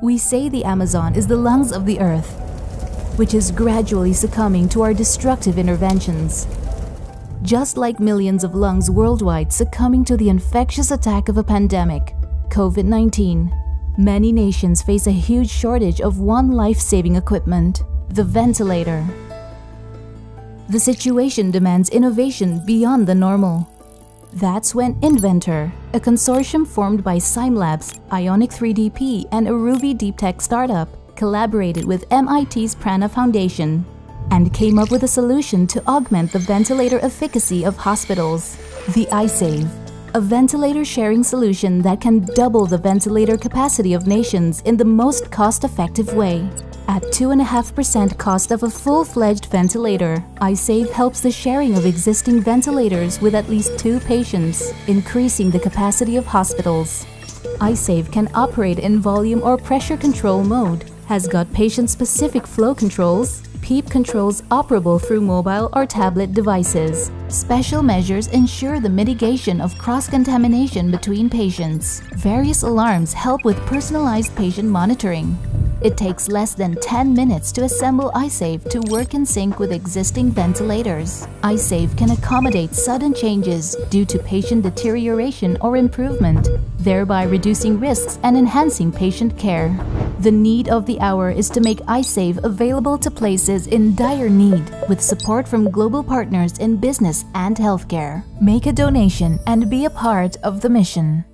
We say the Amazon is the lungs of the earth, which is gradually succumbing to our destructive interventions. Just like millions of lungs worldwide succumbing to the infectious attack of a pandemic, COVID 19, many nations face a huge shortage of one life saving equipment the ventilator. The situation demands innovation beyond the normal. That's when IndVentr, a consortium formed by Simelabs, Ionic 3DP, and Aruvii Deep Tech startup, collaborated with MIT's Prana Foundation and came up with a solution to augment the ventilator efficacy of hospitals, the iSave, a ventilator sharing solution that can double the ventilator capacity of nations in the most cost-effective way. At 2.5% cost of a full-fledged ventilator, iSave helps the sharing of existing ventilators with at least two patients, increasing the capacity of hospitals. iSave can operate in volume or pressure control mode, has got patient-specific flow controls, PEEP controls operable through mobile or tablet devices. Special measures ensure the mitigation of cross-contamination between patients. Various alarms help with personalized patient monitoring. It takes less than 10 minutes to assemble iSave to work in sync with existing ventilators. iSave can accommodate sudden changes due to patient deterioration or improvement, thereby reducing risks and enhancing patient care. The need of the hour is to make iSave available to places in dire need with support from global partners in business and healthcare. Make a donation and be a part of the mission.